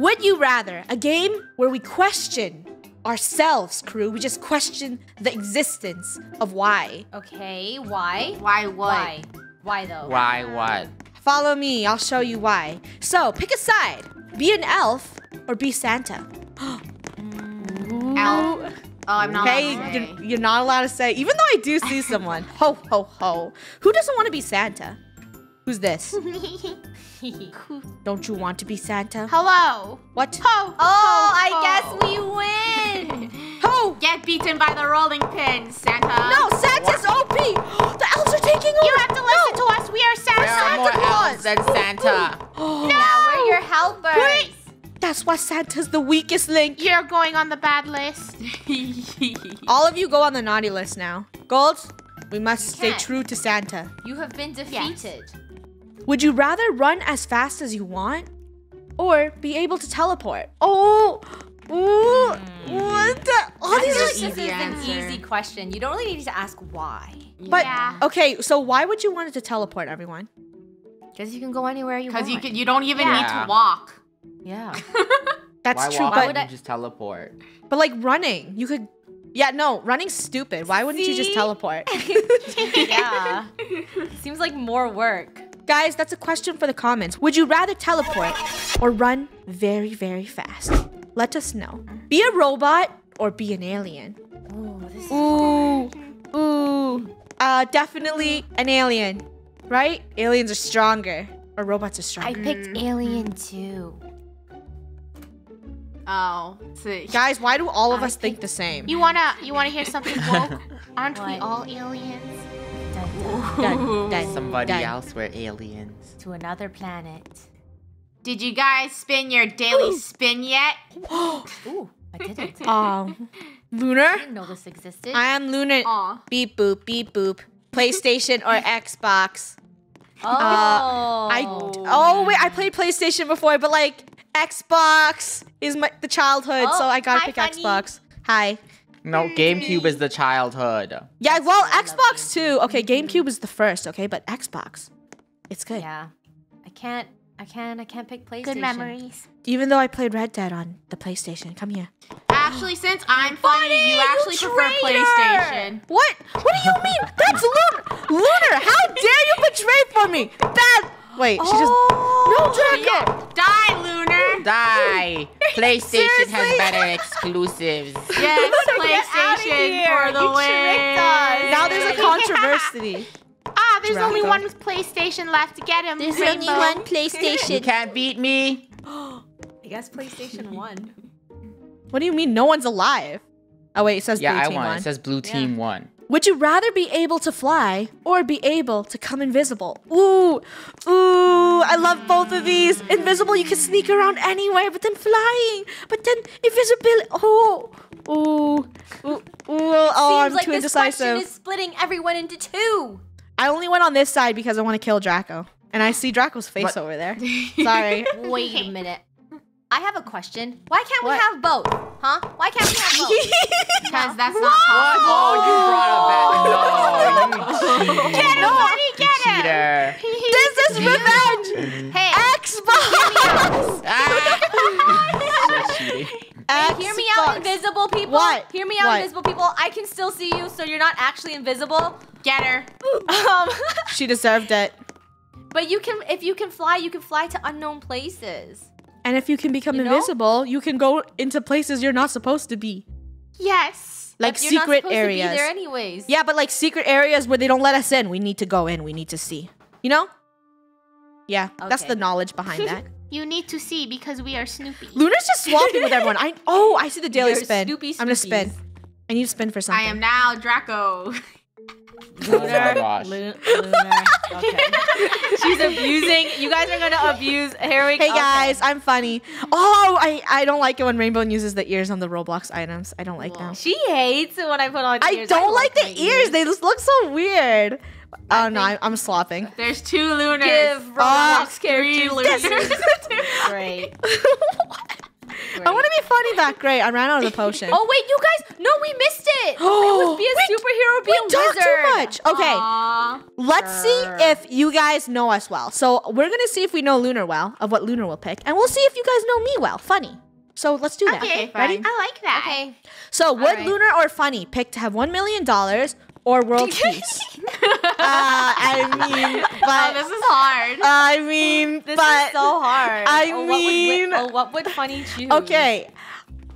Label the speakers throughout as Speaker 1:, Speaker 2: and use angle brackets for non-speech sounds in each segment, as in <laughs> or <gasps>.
Speaker 1: Would you rather a game where we question ourselves, Krew? We just question the existence of why.
Speaker 2: Okay, why?
Speaker 3: Why what?
Speaker 2: Why? Why though?
Speaker 4: Why what?
Speaker 1: Follow me, I'll show you why. So, pick a side. Be an elf or be Santa. Mm.
Speaker 3: Elf. Oh, I'm not.
Speaker 1: Okay,
Speaker 3: allowed to
Speaker 1: you're, you're not allowed to say, even though I do see <laughs> someone. ho, ho, ho. Who doesn't want to be Santa? Who's this? <laughs> <laughs> Don't you want to be Santa?
Speaker 3: Hello.
Speaker 1: What?
Speaker 3: Ho.
Speaker 2: Oh,
Speaker 3: ho,
Speaker 2: I
Speaker 3: ho.
Speaker 2: guess we win. <laughs>
Speaker 1: Ho!
Speaker 3: Get beaten by the rolling pin, Santa.
Speaker 1: No, Santa's OP! <gasps> The elves are taking over!
Speaker 3: You have to listen to us. We are Santa.
Speaker 4: There are more elves than Santa. <gasps>
Speaker 2: Yeah, we're your helpers.
Speaker 1: That's why Santa's the weakest link.
Speaker 3: You're going on the bad list. <laughs>
Speaker 1: All of you go on the naughty list now. Gold, we must stay
Speaker 2: can't.
Speaker 1: true to Santa.
Speaker 2: You have been defeated.
Speaker 1: Would you rather run as fast as you want or be able to teleport? Oh, ooh, what the? All
Speaker 2: I
Speaker 1: these
Speaker 2: feel
Speaker 1: are.
Speaker 2: like this is
Speaker 3: easy
Speaker 2: an easy question. You don't really need to ask why.
Speaker 1: But
Speaker 3: yeah.
Speaker 1: okay, so why would you want it to teleport everyone?
Speaker 2: Because you can go anywhere you want.
Speaker 3: Because you can, you don't even
Speaker 4: Yeah.
Speaker 3: need to walk.
Speaker 2: Yeah. <laughs>
Speaker 1: That's
Speaker 4: Why
Speaker 1: true,
Speaker 4: walk
Speaker 1: but
Speaker 4: when you just teleport?
Speaker 1: but like running, you could. Yeah, no, running's stupid. Why wouldn't you just teleport? <laughs> <laughs>
Speaker 2: yeah. Seems like more work.
Speaker 1: Guys, that's a question for the comments. Would you rather teleport or run very, very fast? Let us know. Be a robot or be an alien.
Speaker 2: Oh, this is
Speaker 1: Ooh, ooh. Uh, definitely an alien, right? Aliens are stronger, or robots are stronger.
Speaker 2: I picked Alien too.
Speaker 3: Oh, see.
Speaker 1: Guys, why do all of
Speaker 2: I
Speaker 1: us think the same?
Speaker 3: You wanna you wanna hear something woke? <laughs> Aren't we all aliens? <laughs>
Speaker 1: Dun, dun,
Speaker 4: Somebody
Speaker 1: dun.
Speaker 4: else were aliens.
Speaker 2: To another planet.
Speaker 3: Did you guys spin your daily spin yet? <gasps>
Speaker 2: Ooh, I didn't. <laughs>
Speaker 1: Um, Lunar?
Speaker 2: I didn't know this existed.
Speaker 1: I am Lunar.
Speaker 3: Aw.
Speaker 1: Beep boop, beep boop. PlayStation or <laughs> Xbox?
Speaker 2: oh.
Speaker 1: I oh wait, I played PlayStation before, but like Xbox is my the childhood, so
Speaker 2: Oh,
Speaker 1: I gotta
Speaker 2: hi,
Speaker 1: pick
Speaker 2: Funneh.
Speaker 1: Xbox. Hi.
Speaker 4: No, GameCube is the childhood.
Speaker 1: Yeah, well,
Speaker 2: I
Speaker 1: Xbox too. Okay, GameCube is the first, okay, but Xbox, it's good.
Speaker 2: Yeah. I can't. I can't. I can't pick PlayStation.
Speaker 3: Good memories.
Speaker 1: Even though I played Red Dead on the PlayStation. Come here.
Speaker 3: Actually, since I'm Funneh, you
Speaker 1: you
Speaker 3: actually prefer! PlayStation.
Speaker 1: What? What do you mean? That's Lunar. Lunar, how dare you betray for me? That. Wait, she just. No, oh, Draco.
Speaker 3: Die, Lunar. <laughs>
Speaker 4: Die! PlayStation
Speaker 1: Seriously?
Speaker 4: has better exclusives. <laughs>
Speaker 3: Yes, PlayStation for the
Speaker 1: You
Speaker 3: win.
Speaker 1: us. Now there's a <laughs> controversy.
Speaker 3: Ah, there's only
Speaker 1: Draco.
Speaker 3: one PlayStation left to get him.
Speaker 2: There's
Speaker 3: Rainbow.
Speaker 2: only one PlayStation.
Speaker 4: You can't beat me. <gasps>
Speaker 2: I guess PlayStation One.
Speaker 1: What do you mean? No one's alive. Oh wait, it says
Speaker 4: Yeah,
Speaker 1: blue
Speaker 4: I
Speaker 1: team
Speaker 4: won.
Speaker 1: won.
Speaker 4: It says blue team won.
Speaker 1: Would you rather be able to fly or be able to come invisible? Ooh, ooh, I love both of these. Invisible, you can sneak around anywhere, but then flying, but then invisibility. Oh, ooh, ooh, ooh. Oh, I'm
Speaker 2: Seems like
Speaker 1: too
Speaker 2: this question is splitting everyone into two.
Speaker 1: I only went on this side because I want to kill Draco, and I see Draco's face
Speaker 4: What?
Speaker 1: over there. <laughs> Sorry.
Speaker 2: Wait a minute. I have a question. Why can't
Speaker 1: What?
Speaker 2: we have both? Huh? Why can't we have both? <laughs>
Speaker 3: Because that's not possible.
Speaker 4: Oh, you brought a bet. No, you
Speaker 3: Get him, buddy, get him.
Speaker 4: cheater.
Speaker 1: this is revenge.
Speaker 2: Hey,
Speaker 1: Xbox.
Speaker 4: Ah! <laughs> so cheating.
Speaker 2: hear me out, invisible people.
Speaker 1: What?
Speaker 2: Hear me out,
Speaker 1: What?
Speaker 2: invisible people. I can still see you, so you're not actually invisible.
Speaker 3: Get her.
Speaker 2: Um,
Speaker 1: She deserved it. <laughs>
Speaker 2: but you can, if you can fly, you can fly to unknown places.
Speaker 1: And if you can become
Speaker 2: You know?
Speaker 1: invisible, you can go into places you're not supposed to be.
Speaker 3: Yes.
Speaker 1: Like
Speaker 2: But you're not
Speaker 1: secret areas.
Speaker 2: There anyways.
Speaker 1: Yeah, but like secret areas where they don't let us in, we need to go in. We need to see. You know? Yeah, that's the knowledge behind that. <laughs>
Speaker 3: You need to see because we are Snoopy.
Speaker 1: Luna's just swapping with everyone. I <laughs> oh, I see the daily
Speaker 2: You're
Speaker 1: spin.
Speaker 2: Snoopy
Speaker 1: I'm gonna spin. I need to spin for something.
Speaker 3: I am now Draco. <laughs>
Speaker 4: Oh my gosh.
Speaker 2: Lu- lunar. Okay. She's <laughs> abusing. You guys are gonna abuse Harry.
Speaker 1: Hey guys, I'm Funneh. Oh, I I don't like it when Rainbow uses the ears on the Roblox items. I don't like them.
Speaker 2: She hates it when I put on
Speaker 1: I
Speaker 2: ears.
Speaker 1: don't like
Speaker 2: my
Speaker 1: the ears. They just look so weird. Oh no,
Speaker 2: think-
Speaker 1: I, I'm slopping.
Speaker 3: There's two Lunars.
Speaker 2: Give Roblox
Speaker 3: Three
Speaker 2: characters.
Speaker 3: Lunars. <laughs>
Speaker 2: Great.
Speaker 1: I want to be Funneh back. Great. I ran out of the potion.
Speaker 2: Oh wait, you guys, No, we missed it. <gasps> it was be a
Speaker 1: We-
Speaker 2: superhero, be
Speaker 1: we
Speaker 2: a
Speaker 1: talked
Speaker 2: wizard.
Speaker 1: too much. Okay,
Speaker 2: Aw.
Speaker 1: let's
Speaker 2: Sure.
Speaker 1: see if you guys know us well. So we're gonna see if we know Lunar well, of what Lunar will pick, and we'll see if you guys know me well. Funneh. So let's do that.
Speaker 3: Okay,
Speaker 1: Ready?
Speaker 3: I like that.
Speaker 2: Okay.
Speaker 1: So would
Speaker 2: right.
Speaker 1: Lunar or Funneh pick to have one million dollars or world <laughs> peace? Uh, I <laughs> mean,
Speaker 3: Oh,
Speaker 1: but
Speaker 3: this is hard.
Speaker 1: I mean,
Speaker 2: This
Speaker 1: but
Speaker 2: is so hard.
Speaker 1: I
Speaker 2: oh,
Speaker 1: mean-
Speaker 2: what would, oh, what would Funneh choose?
Speaker 1: okay.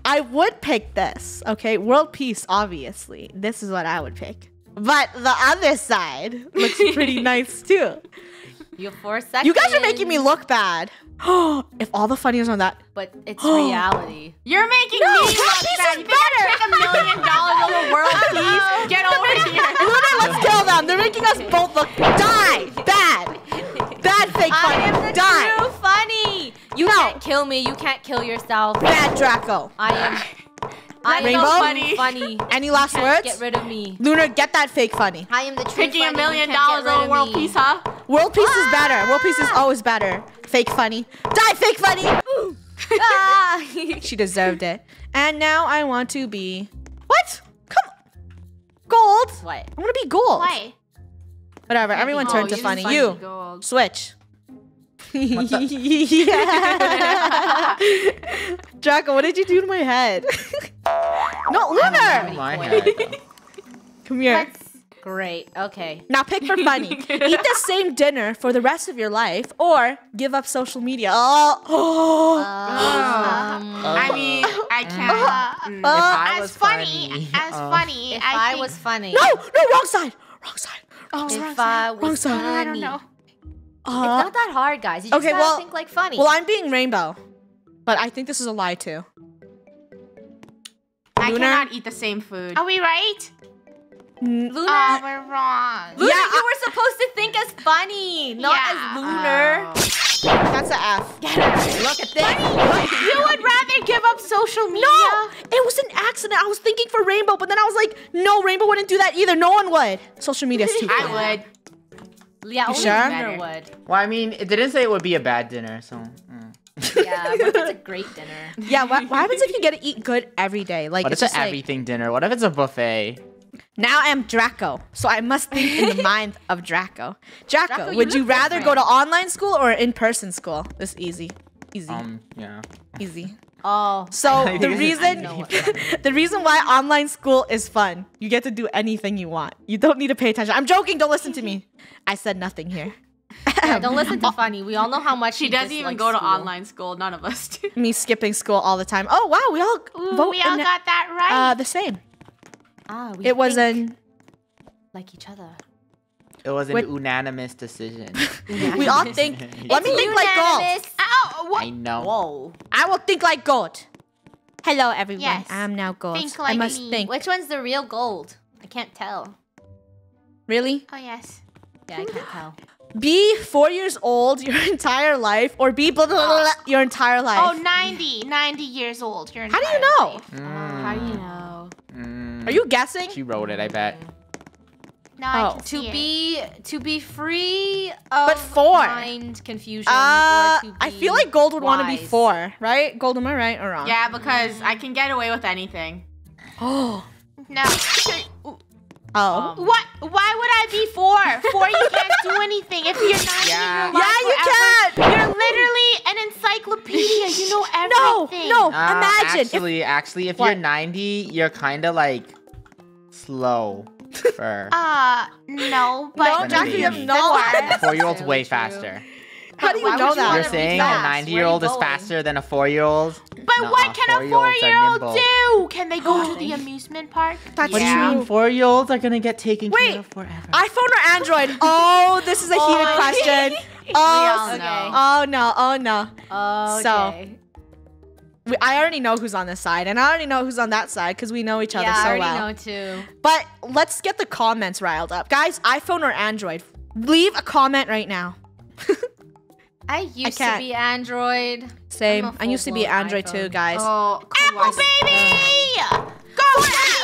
Speaker 1: I would pick this. Okay, world peace. Obviously, this is what I would pick. But the other side looks pretty <laughs> nice too.
Speaker 2: You have four seconds.
Speaker 1: You guys are making me look bad. <gasps> if all the funnies on that.
Speaker 2: But it's <gasps> reality.
Speaker 3: You're making
Speaker 1: No,
Speaker 3: me look bad.
Speaker 1: is
Speaker 3: You think I take a million dollars over world <laughs> peace? Get over here.
Speaker 1: Luna, let's kill them. They're making us both look die. Bad. Bad fake
Speaker 2: I
Speaker 1: Funneh.
Speaker 2: am the
Speaker 1: die.
Speaker 2: true Funneh. You
Speaker 1: No.
Speaker 2: can't kill me. You can't kill yourself.
Speaker 1: Bad Draco.
Speaker 2: I am. I am
Speaker 1: Rainbow?
Speaker 2: the
Speaker 3: Funneh. <laughs>
Speaker 2: Funneh.
Speaker 1: Any last words?
Speaker 2: Get rid of me.
Speaker 1: Lunar, get that fake Funneh.
Speaker 2: I am the true
Speaker 3: Picking a million dollars
Speaker 2: get rid
Speaker 3: over
Speaker 2: of
Speaker 3: world
Speaker 2: me.
Speaker 3: peace, huh?
Speaker 1: World peace is better. World peace is always better. Fake Funneh. Die, fake Funneh. <laughs>
Speaker 2: Ah. <laughs>
Speaker 1: She deserved it. And now I want to be. What? Come on. Gold.
Speaker 2: what?
Speaker 1: I want to be gold.
Speaker 3: Why?
Speaker 1: Whatever. Everyone
Speaker 3: Oh,
Speaker 1: turn to Funneh.
Speaker 3: Funneh
Speaker 1: You.
Speaker 3: gold.
Speaker 1: Switch. yeah. Draco, what did you do to my head? No, Lunar. <laughs> Come here.
Speaker 2: Great. Okay.
Speaker 1: Now pick for Funneh. <laughs> Eat the same dinner for the rest of your life or give up social media. Oh. <gasps>
Speaker 2: Um,
Speaker 3: I mean, I <laughs> can't. Mm.
Speaker 1: Uh,
Speaker 3: as Funneh,
Speaker 4: Funneh,
Speaker 3: as
Speaker 4: uh,
Speaker 3: Funneh,
Speaker 2: if
Speaker 3: I,
Speaker 2: I, was Funneh.
Speaker 1: no, no, wrong side. Wrong side. Wrong side.
Speaker 2: If I
Speaker 1: Wrong
Speaker 2: was
Speaker 1: side.
Speaker 2: Funneh.
Speaker 3: I don't know.
Speaker 2: It's
Speaker 1: Uh,
Speaker 2: not that hard, guys. You just
Speaker 1: okay,
Speaker 2: gotta
Speaker 1: well-
Speaker 2: think like Funneh.
Speaker 1: well, I'm being rainbow. But I think this is a lie too.
Speaker 3: I
Speaker 1: Lunar?
Speaker 3: cannot eat the same food. Are we right?
Speaker 1: N-
Speaker 2: Lunar.
Speaker 3: Oh, ah, we're wrong.
Speaker 2: Lunar,
Speaker 1: Yeah,
Speaker 2: you were supposed to think as Funneh, not
Speaker 3: Yeah.
Speaker 2: as lunar.
Speaker 3: Oh.
Speaker 1: That's a F. Get it.
Speaker 2: Look at this.
Speaker 3: You would rather give up social media?
Speaker 1: No, it was an accident. I was thinking for rainbow, but then I was like, no, rainbow wouldn't do that either. No one would. Social media is too.
Speaker 3: I
Speaker 1: fun.
Speaker 3: would.
Speaker 2: Yeah, only
Speaker 1: sure?
Speaker 2: Lunar would.
Speaker 4: Well, I mean, it didn't say it would be a bad dinner, so.
Speaker 2: Yeah, but it's a <laughs> great dinner.
Speaker 1: Yeah, what, what happens if you get to eat good every day? Like
Speaker 4: What
Speaker 1: it's
Speaker 4: if it's
Speaker 1: just
Speaker 4: an
Speaker 1: like
Speaker 4: everything dinner? What if it's a buffet?
Speaker 1: now I'm Draco, so I must think in the <laughs> mind of Draco. Draco,
Speaker 2: Draco, you
Speaker 1: would you
Speaker 2: look
Speaker 1: rather go to online school or in-person school? This is easy, easy,
Speaker 4: Um, yeah.
Speaker 1: easy. <laughs>
Speaker 2: Oh.
Speaker 1: So the reason, the reason why online school is fun, you get to do anything you want. You don't need to pay attention. I'm joking. Don't listen to me. I said nothing here.
Speaker 2: Yeah, <laughs> don't listen to Funneh. We all know how much
Speaker 3: She
Speaker 2: he
Speaker 3: doesn't even
Speaker 2: dislikes
Speaker 3: go to
Speaker 2: school.
Speaker 3: online school. None of us do.
Speaker 1: Me skipping school all the time. Oh wow, we all
Speaker 3: Ooh,
Speaker 1: vote.
Speaker 3: we all
Speaker 1: in-
Speaker 3: got that right.
Speaker 1: uh, the same.
Speaker 2: Ah, we
Speaker 1: It was
Speaker 2: think
Speaker 1: an
Speaker 2: like each other.
Speaker 4: It was an
Speaker 1: Wait.
Speaker 4: unanimous decision. <laughs> <laughs>
Speaker 1: we all think. Let me think like gold.
Speaker 3: Ow, what?
Speaker 4: I know.
Speaker 2: Whoa.
Speaker 1: I will think like gold. Hello, everyone.
Speaker 3: Yes.
Speaker 1: I'm now gold.
Speaker 3: Think
Speaker 1: I must
Speaker 3: me.
Speaker 1: think.
Speaker 2: Which one's the real gold? I can't tell.
Speaker 1: Really?
Speaker 3: Oh, yes.
Speaker 2: Yeah, I can't tell.
Speaker 1: Be four years old your <laughs> entire life, or be blah, blah, blah, blah, your entire life.
Speaker 3: Oh, 90. 90 years old. Your
Speaker 1: How do you know?
Speaker 4: Mm,
Speaker 2: How do you know?
Speaker 4: mm.
Speaker 1: Are you guessing?
Speaker 4: She wrote it, I bet.
Speaker 3: No, I
Speaker 1: Oh.
Speaker 3: can
Speaker 2: To
Speaker 3: see it.
Speaker 2: be to be free of
Speaker 1: But four.
Speaker 2: mind confusion
Speaker 1: Uh,
Speaker 2: or to be
Speaker 1: I feel like gold would want to be four, right? Gold, am I right or wrong?
Speaker 3: Yeah, because I can get away with anything.
Speaker 1: Oh. <gasps>
Speaker 3: No. <gasps>
Speaker 1: Oh.
Speaker 2: Um,
Speaker 3: What? Why would I be four? Four, you can't do <laughs> anything. If you're not
Speaker 4: Yeah.
Speaker 3: in your life
Speaker 1: yeah, you
Speaker 3: forever,
Speaker 1: can.
Speaker 3: You're literally an encyclopedia. You know <laughs>
Speaker 1: No,
Speaker 3: everything.
Speaker 1: no.
Speaker 4: Uh,
Speaker 1: Imagine if-
Speaker 4: Actually, actually, if
Speaker 1: What?
Speaker 4: you're 90, you're kind of like slow. For <laughs>
Speaker 3: Uh, no, but
Speaker 1: No,
Speaker 4: Gonna
Speaker 1: Jackie, you have no.
Speaker 4: a four-year-old's way
Speaker 2: true.
Speaker 4: faster.
Speaker 1: How do you
Speaker 2: Why
Speaker 1: know
Speaker 2: you
Speaker 1: that?
Speaker 2: wanna
Speaker 4: You're
Speaker 2: be
Speaker 4: saying a 90-year-old
Speaker 2: Where
Speaker 4: is
Speaker 2: are you going?
Speaker 4: faster than a four-year-old?
Speaker 3: But
Speaker 4: Nuh-uh,
Speaker 3: what can a
Speaker 4: four-year-olds are
Speaker 3: four-year-old
Speaker 4: nimble.
Speaker 3: Do? Can they go to the <gasps> amusement park?
Speaker 1: That's
Speaker 4: What do you
Speaker 1: true.
Speaker 4: mean four-year-olds are gonna get taken
Speaker 1: Wait.
Speaker 4: care of forever?
Speaker 1: iPhone or Android? Oh, this is a heated
Speaker 2: Oh.
Speaker 1: question. <laughs>
Speaker 3: We
Speaker 1: Oh,
Speaker 3: all
Speaker 1: s-
Speaker 3: know.
Speaker 1: oh no, oh no.
Speaker 2: Okay.
Speaker 1: We, I already know who's on this side, and I already know who's on that side because we know each other
Speaker 2: yeah,
Speaker 1: so
Speaker 2: I already
Speaker 1: well.
Speaker 2: know too.
Speaker 1: But let's get the comments riled up, guys. iPhone or Android? Leave a comment right now. <laughs>
Speaker 2: I used to
Speaker 1: can't.
Speaker 2: be Android.
Speaker 1: Same.
Speaker 2: I'm a
Speaker 1: I used to be
Speaker 2: full-blown
Speaker 1: Android too, guys.
Speaker 3: Oh,
Speaker 1: Apple
Speaker 3: Apple baby! Go,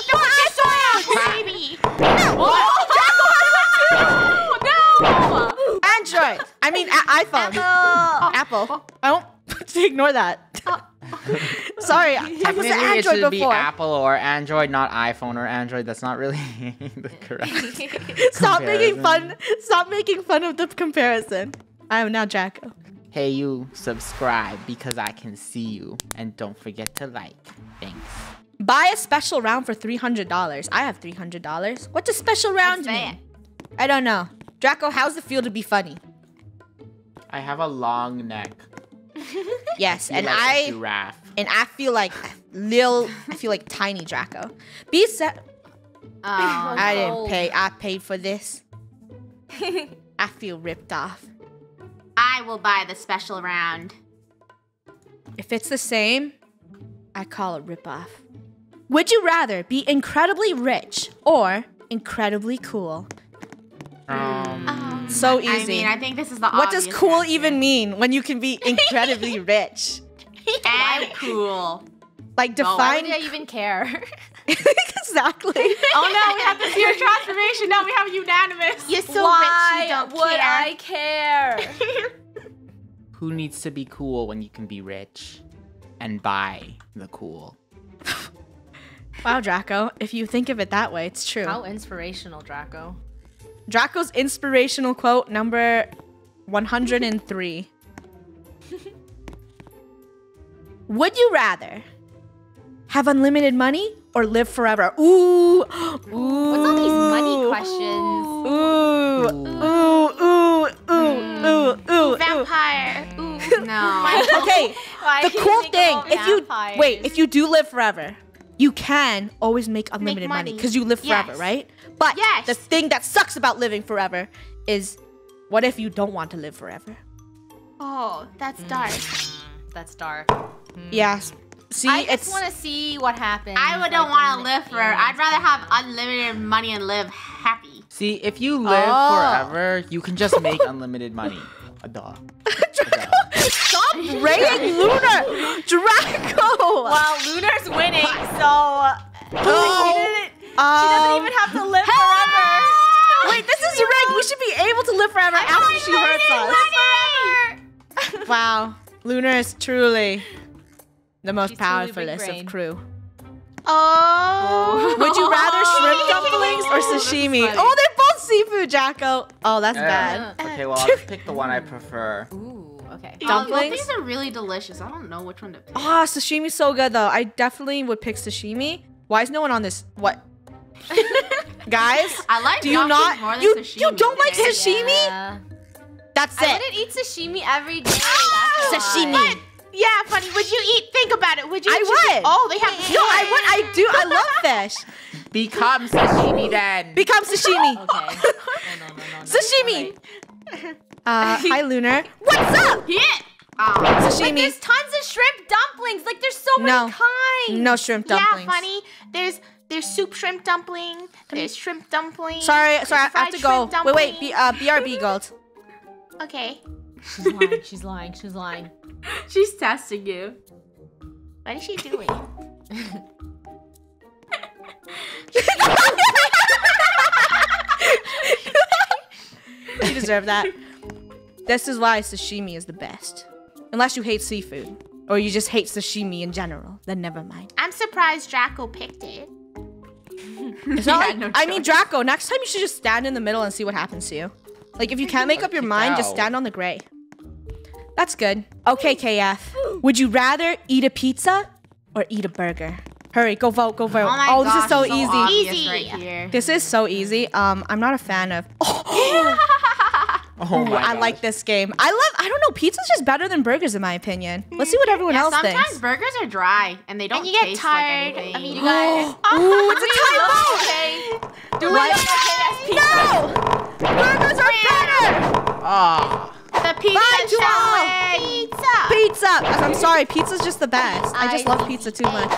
Speaker 3: don't get soiled, baby!
Speaker 2: No!
Speaker 1: Android. I mean iPhone.
Speaker 2: Apple.
Speaker 1: Apple. Oh, <laughs> I don't ignore that. <laughs> Sorry, I was an
Speaker 4: Technically, it
Speaker 1: Android
Speaker 4: should be. Apple or Android, not iPhone or Android. That's not really <laughs> the correct.
Speaker 1: Stop making fun. Stop making fun of the comparison. I am now Jacko.
Speaker 4: Hey, you subscribe because I can see you, and don't forget to like. Thanks.
Speaker 1: Buy a special round for three hundred dollars. I have three hundred dollars. What's a special round
Speaker 3: What's
Speaker 1: mean? I don't know. Draco, how's it feel to be Funneh?
Speaker 4: I have a long neck. <laughs>
Speaker 1: Yes, and
Speaker 4: like a
Speaker 1: I
Speaker 4: giraffe.
Speaker 1: and I feel like lil. I feel like tiny Draco. Be set.
Speaker 3: Oh,
Speaker 1: I didn't
Speaker 2: Oh.
Speaker 1: pay. I paid for this. <laughs> I feel ripped off.
Speaker 3: I will buy the special round.
Speaker 1: If it's the same, I call it ripoff. Would you rather be incredibly rich or incredibly cool?
Speaker 4: Um,
Speaker 1: So
Speaker 3: I
Speaker 1: easy.
Speaker 3: mean, I think this is the
Speaker 1: what does cool
Speaker 3: answer.
Speaker 1: even mean when you can be <laughs> incredibly rich?
Speaker 3: and cool?
Speaker 1: Like
Speaker 2: Oh, why
Speaker 1: define
Speaker 2: would I even care? <laughs> <laughs>
Speaker 1: exactly.
Speaker 3: Oh no, we have to see your transformation. No, we have unanimous. You're so
Speaker 2: why
Speaker 3: rich, you don't
Speaker 2: would
Speaker 3: care.
Speaker 2: I care? <laughs>
Speaker 4: who needs to be cool when you can be rich and buy the cool? <laughs>
Speaker 1: Wow, Draco. If you think of it that way, it's true.
Speaker 2: How inspirational, Draco.
Speaker 1: Draco's inspirational quote number 103. Would you rather have unlimited money or live forever? Ooh. Ooh.
Speaker 2: What's all these money questions?
Speaker 1: Ooh. Ooh. Ooh. Ooh. Ooh. Hmm. Ooh. Ooh.
Speaker 3: Vampire. Ooh, <laughs> no. <laughs>
Speaker 1: Okay.
Speaker 2: Why
Speaker 1: the
Speaker 2: do you
Speaker 1: cool
Speaker 2: think
Speaker 1: thing,
Speaker 2: about
Speaker 1: if you
Speaker 2: vampires?
Speaker 1: wait, if you do live forever, you can always make unlimited money
Speaker 3: money.
Speaker 1: because you live forever,
Speaker 3: Yes.
Speaker 1: right? But
Speaker 3: Yes.
Speaker 1: the thing that sucks about living forever is, what if you don't want to live forever?
Speaker 3: Oh, that's hmm. dark.
Speaker 2: That's dark. Hmm.
Speaker 1: Yes. See,
Speaker 2: I just want to see what happens.
Speaker 3: I would
Speaker 2: like,
Speaker 3: don't want to live
Speaker 2: the-
Speaker 3: for. I'd rather have unlimited money and live happy.
Speaker 4: See, if you live
Speaker 1: Oh.
Speaker 4: forever, you can just make unlimited money. A duh.
Speaker 1: stop <laughs> rating Lunar, Draco.
Speaker 2: Well, Lunar's winning, so
Speaker 1: Oh.
Speaker 2: she
Speaker 1: Um,
Speaker 2: doesn't even have to live forever.
Speaker 1: Wait, this is rigged. We should be able to live forever after she hurts us. Money. Wow, Lunar is truly the most
Speaker 2: She's
Speaker 1: powerfulest of Krew.
Speaker 3: Oh.
Speaker 1: Would you rather shrimp <laughs> dumplings or oh, sashimi?
Speaker 2: Funneh.
Speaker 1: Oh, they're both seafood, Jacko. Oh, that's uh, bad.
Speaker 4: Uh, okay, well, I'll <laughs> pick the one I prefer.
Speaker 2: Ooh, okay.
Speaker 1: Dumplings?
Speaker 3: Um, these are really delicious. I don't know which one to pick.
Speaker 1: Oh, sashimi's so good though. I definitely would pick sashimi. Why is no one on this? What? <laughs> Guys,
Speaker 3: I like
Speaker 1: do you
Speaker 3: dumplings
Speaker 1: not?
Speaker 3: more than
Speaker 1: You
Speaker 3: sashimi,
Speaker 1: you don't like sashimi?
Speaker 2: Yeah.
Speaker 1: That's
Speaker 2: I
Speaker 1: it.
Speaker 2: wouldn't eat sashimi every day. Ah! That's
Speaker 1: Sashimi.
Speaker 2: why.
Speaker 3: Yeah, Funneh. Would you eat? Think about it. Would you?
Speaker 1: I
Speaker 3: eat
Speaker 1: would.
Speaker 3: Oh, they have.
Speaker 1: No, I would. I do. I love fish. <laughs>
Speaker 4: Become sashimi then.
Speaker 1: Become sashimi. <laughs>
Speaker 2: Okay. No, no, no, no, no.
Speaker 1: Sashimi. Uh, hi, <laughs> Lunar. What's up?
Speaker 3: Yeah. Oh.
Speaker 1: Sashimi.
Speaker 2: There's tons of shrimp dumplings. Like there's so
Speaker 1: No.
Speaker 2: many kinds.
Speaker 1: No shrimp dumplings.
Speaker 3: Yeah, Funneh. There's there's soup shrimp dumpling. There's shrimp dumpling.
Speaker 1: Sorry, sorry. I have to go.
Speaker 3: shrimp
Speaker 1: Wait, wait. B, uh, BRB gold.
Speaker 3: Okay.
Speaker 2: She's lying. She's lying. She's lying. <laughs>
Speaker 3: She's testing you. What is she doing? <laughs> <laughs>
Speaker 1: You deserve that. This is why sashimi is the best. Unless you hate seafood. Or you just hate sashimi in general. Then never mind.
Speaker 3: I'm surprised Draco picked it.
Speaker 1: It's not
Speaker 3: Yeah,
Speaker 1: like,
Speaker 3: no
Speaker 1: I mean. Draco, next time you should just stand in the middle and see what happens to you. Like, if you can't make up your mind, just stand on the gray. That's good. Okay, KF. <gasps> Would you rather eat a pizza or eat a burger? Hurry, go vote, go vote.
Speaker 3: Oh my
Speaker 1: oh, this is so
Speaker 3: so
Speaker 1: easy.
Speaker 2: Easy.
Speaker 3: right here.
Speaker 1: This is so easy. Um, I'm not a fan of. <gasps> Oh, <laughs>
Speaker 4: Oh
Speaker 1: Ooh,
Speaker 4: my
Speaker 1: I like this game. I love. I don't know. Pizza's just better than burgers, in my opinion. Let's see what everyone
Speaker 3: Yeah,
Speaker 1: else
Speaker 3: sometimes
Speaker 1: thinks.
Speaker 3: Sometimes burgers are dry and they don't
Speaker 2: And you get
Speaker 3: taste
Speaker 2: tired.
Speaker 3: like anything.
Speaker 2: I mean, you guys.
Speaker 1: Ooh, it's a <laughs> tie vote.
Speaker 2: Do we
Speaker 1: What?
Speaker 2: love KS pizza?
Speaker 1: No, burgers are better.
Speaker 4: Ah,
Speaker 3: the pizza
Speaker 1: Bye to all.
Speaker 3: Pizza.
Speaker 1: Pizza. I'm sorry. Pizza's just the best. I just love pizza too much.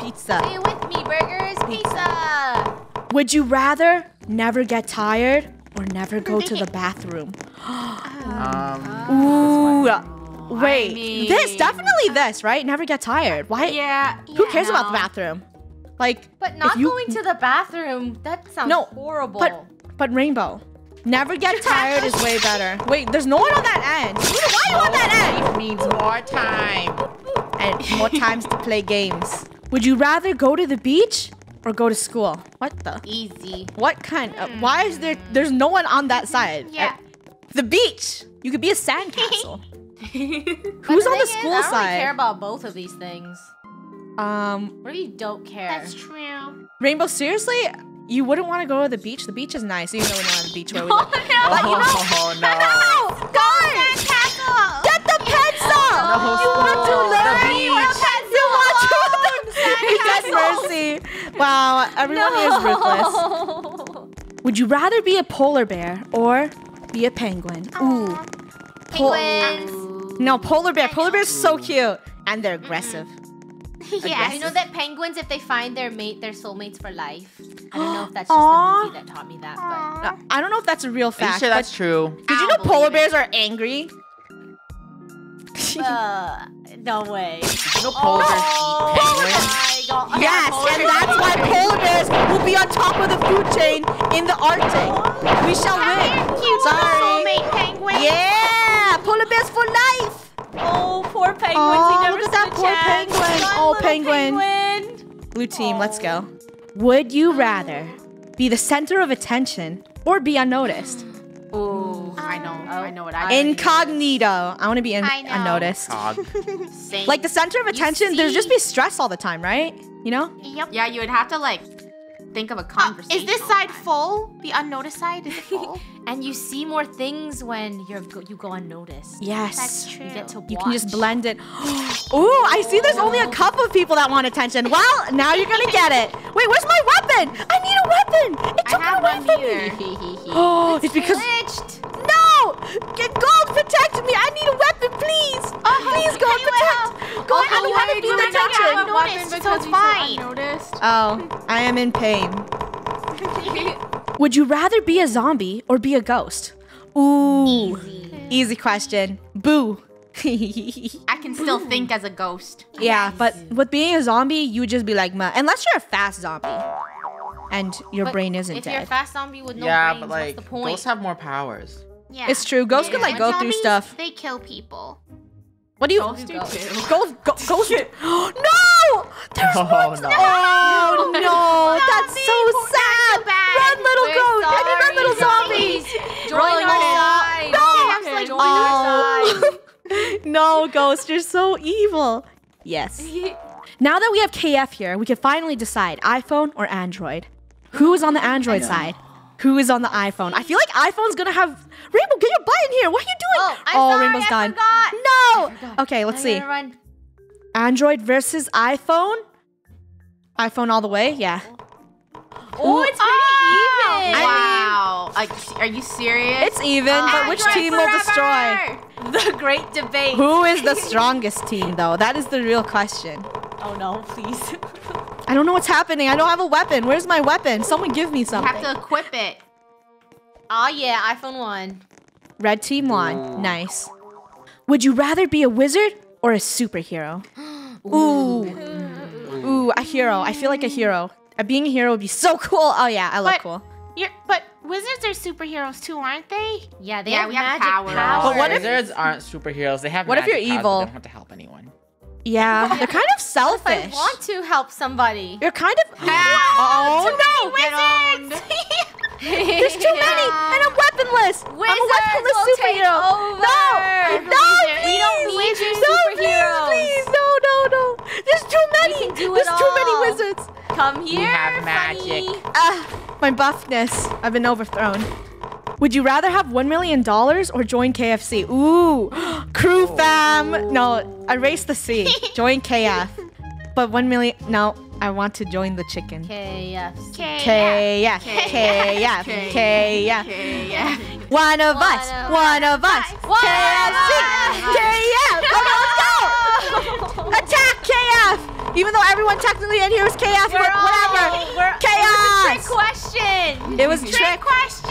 Speaker 1: Pizza.
Speaker 2: Stay with me, burgers, pizza.
Speaker 1: Would you rather never get tired or never go to the <laughs> bathroom? <gasps>
Speaker 4: um,
Speaker 1: Ooh. Wait.
Speaker 3: mean-
Speaker 1: this definitely this right? Never get tired. Why?
Speaker 3: Yeah.
Speaker 1: Who
Speaker 3: yeah,
Speaker 1: cares about the bathroom? Like,
Speaker 2: But not
Speaker 1: you-
Speaker 2: going to the bathroom. That sounds
Speaker 1: No,
Speaker 2: horrible.
Speaker 1: But but Rainbow, Never get tired is way better. Wait, there's no one on that end. Why are you on that end?
Speaker 4: Life means more time.
Speaker 1: And more <laughs> times to play games. Would you rather go to the beach or go to school? What the?
Speaker 3: Easy.
Speaker 1: What kind of? Why is there? There's no one on that side.
Speaker 3: Yeah.
Speaker 1: The beach. You could be a sandcastle. <laughs> Who's
Speaker 2: the
Speaker 1: on the
Speaker 2: school is, I don't really care about both of these things.
Speaker 1: Um,
Speaker 2: What you don't care?
Speaker 3: That's true.
Speaker 1: Rainbow, seriously, you wouldn't want to go to the beach. The beach is nice, even though we don't have a beach where we <laughs> oh, live.
Speaker 4: Oh, no.
Speaker 1: No, guys,
Speaker 3: Castle.
Speaker 1: get the pencil.
Speaker 4: No,
Speaker 1: you want to learn?
Speaker 4: the beach.
Speaker 1: You want to? He <laughs> mercy. Wow, everyone here is ruthless. <laughs> Would you rather be a polar bear or be a penguin? Ooh.
Speaker 3: Penguins.
Speaker 1: No, polar bear. Polar bear's so cute. And they're aggressive. <laughs>
Speaker 3: yeah.
Speaker 2: I know that penguins, if they find their mate, their soulmates for life. I don't know if that's just
Speaker 1: Aw.
Speaker 2: the movie that taught me that, but
Speaker 1: I don't know if that's a real
Speaker 4: Are you
Speaker 1: fact.
Speaker 4: sure that's true?
Speaker 1: did you know polar
Speaker 3: believe it.
Speaker 1: bears are angry?
Speaker 2: uh, no way.
Speaker 4: You know polar bears eat penguins?
Speaker 2: God. <laughs>
Speaker 1: Yes, and that's why polar bears will be on top of the food chain in the Arctic. We shall win.
Speaker 3: Cute
Speaker 1: Sorry.
Speaker 3: soulmate penguin.
Speaker 1: Yeah, polar bears for life.
Speaker 2: Oh, poor penguins.
Speaker 1: Oh, poor penguin.
Speaker 2: One
Speaker 1: Oh,
Speaker 2: little
Speaker 1: penguin.
Speaker 2: penguin.
Speaker 1: Blue team, let's go. Would you rather be the center of attention or be unnoticed?
Speaker 2: Ooh,
Speaker 3: I know.
Speaker 2: Oh, I
Speaker 3: know what
Speaker 2: I-
Speaker 1: Incognito. I want to be in-
Speaker 3: I
Speaker 1: unnoticed. <laughs> Like the center of attention, there's just be stress all the time, right? You know?
Speaker 3: Yep.
Speaker 5: Yeah, you would have to like think of a
Speaker 3: Uh,
Speaker 5: conversation.
Speaker 3: is this side
Speaker 5: time.
Speaker 3: full? The unnoticed side? Is <laughs> full?
Speaker 2: And you see more things when you're go- you go unnoticed.
Speaker 1: Yes.
Speaker 3: That's true.
Speaker 2: You get to watch.
Speaker 1: You can just blend it. <gasps> Ooh, I see there's only a couple of people that want attention. Well, now you're gonna get it. Wait, where's my weapon? I need a weapon. It took it away from
Speaker 5: here.
Speaker 1: me. <gasps> <laughs> Oh, it's because
Speaker 2: glitched.
Speaker 1: no, get gold protect me. I need a weapon, please. <laughs> please, gold protect. Gold, I don't have a
Speaker 5: Wait,
Speaker 1: beam
Speaker 5: you think I
Speaker 1: protection.
Speaker 5: have a
Speaker 3: so it's fine.
Speaker 1: Oh, I am in pain. <laughs> Would you rather be a zombie or be a ghost? Ooh, easy, question. Boo. <laughs>
Speaker 5: I can still think as a ghost.
Speaker 1: Yeah, but with being a zombie, you would just be like, Meh. unless you're a fast zombie, and your
Speaker 2: But
Speaker 1: brain isn't
Speaker 2: If you're a
Speaker 1: dead.
Speaker 2: fast zombie with no
Speaker 4: yeah,
Speaker 2: brains,
Speaker 4: but like
Speaker 2: what's the point?
Speaker 4: ghosts have more powers.
Speaker 3: Yeah.
Speaker 1: It's true. Ghosts can like
Speaker 3: And
Speaker 1: go through stuff.
Speaker 3: They kill people.
Speaker 1: What do you?
Speaker 5: Ghosts. too.
Speaker 1: Ghost, go, ghost. <laughs> no! There's
Speaker 4: Oh, no.
Speaker 1: Oh no! That's so sad.
Speaker 3: bad.
Speaker 1: Run, little
Speaker 2: We're
Speaker 1: ghost. I mean, run, little
Speaker 2: zombies. Join
Speaker 1: Rolling
Speaker 2: our side.
Speaker 1: No.
Speaker 2: Okay,
Speaker 3: like,
Speaker 2: join our side.
Speaker 1: Oh. <laughs> no, ghost, you're so evil. Yes. <laughs> Now that we have KF here, we can finally decide iPhone or Android. Who is on the Android side? Who is on the iPhone? I feel like iPhone's gonna have Rainbow. Get your butt in here. What are you doing?
Speaker 2: Oh, I'm oh, sorry,
Speaker 1: Rainbow's
Speaker 2: I
Speaker 1: gone.
Speaker 2: forgot.
Speaker 1: No. Okay, let's
Speaker 2: I'm
Speaker 1: see.
Speaker 2: run.
Speaker 1: Android versus iPhone. iPhone all the way. Yeah.
Speaker 2: Oh, it's pretty ah! even.
Speaker 5: wow. Like, s- are you serious?
Speaker 1: It's even, but which
Speaker 2: Android
Speaker 1: team will destroy?
Speaker 2: The great debate.
Speaker 1: Who is the <laughs> strongest team, though? That is the real question.
Speaker 2: Oh no, please. <laughs>
Speaker 1: I don't know what's happening. I don't have a weapon. Where's my weapon? Someone give me
Speaker 5: you
Speaker 1: something.
Speaker 5: have to equip it.
Speaker 2: Oh yeah, iPhone one.
Speaker 1: Red team won. Nice. Would you rather be a wizard or a superhero? <gasps> Ooh. Ooh, a hero. I feel like a hero. Uh, being a hero would be so <laughs> cool. Oh yeah, I look
Speaker 3: But-
Speaker 1: cool.
Speaker 3: You're, but wizards are superheroes too, aren't they?
Speaker 2: Yeah, they
Speaker 5: Yeah,
Speaker 2: have
Speaker 5: we have
Speaker 2: magic
Speaker 5: powers.
Speaker 2: powers.
Speaker 1: But what if-
Speaker 4: Wizards aren't superheroes. They have
Speaker 1: What if you're
Speaker 4: powers,
Speaker 1: evil?
Speaker 4: They don't have to help anyone.
Speaker 1: Yeah, they're kind of
Speaker 2: if I
Speaker 1: selfish.
Speaker 2: want to help somebody?
Speaker 1: You're kind of. Oh no! <laughs>
Speaker 3: Wizards!
Speaker 1: There's too many, and I'm weaponless. I'm a weaponless
Speaker 2: will take
Speaker 1: superhero.
Speaker 2: over.
Speaker 1: No, no, please.
Speaker 2: We don't need you
Speaker 1: no,
Speaker 2: superheroes.
Speaker 1: Please, please, no, no, no. There's too many.
Speaker 2: can do
Speaker 1: There's
Speaker 2: it
Speaker 1: too many wizards.
Speaker 2: Come here.
Speaker 4: have magic.
Speaker 2: Funneh.
Speaker 1: Ah, my buffness. I've been overthrown. Would you rather have $1 million or join KFC? Ooh, <gasps> Krew fam. No, erase the C. <laughs> Join KF. But 1 million. No, I want to join the chicken.
Speaker 2: KFC.
Speaker 1: KF. KF. KF. One of us. One of us. KFC. KF. Okay, let's go. <laughs> Attack KF. Even though everyone technically in here is KF, but whatever.
Speaker 2: We're,
Speaker 1: Chaos.
Speaker 2: It was a trick question.
Speaker 1: It was
Speaker 3: Trick
Speaker 1: trick.
Speaker 3: question!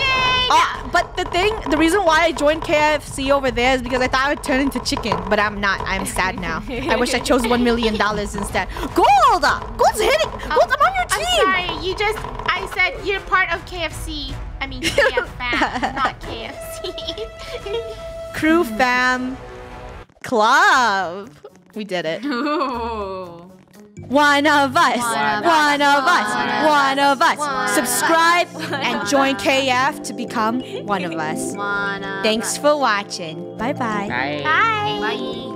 Speaker 1: Oh, but the thing, the reason why I joined KFC over there is because I thought I would turn into chicken, but I'm not. I'm sad now. I wish I chose one million dollars instead. Gold, Gold's hitting. Oh, Gold, I'm on your team.
Speaker 3: I'm sorry, you just, I said you're part of KFC, I mean, KF <laughs> fam, not KFC. <laughs>
Speaker 1: Krew fam club. We did it. <laughs>
Speaker 5: Ooh.
Speaker 1: One of us.
Speaker 3: One
Speaker 1: One
Speaker 3: of
Speaker 1: of
Speaker 3: us.
Speaker 1: us. One of us. Subscribe <laughs> and join KF to become one of us. Thanks for watching. Bye bye.
Speaker 4: Bye.
Speaker 3: Bye.
Speaker 5: Bye.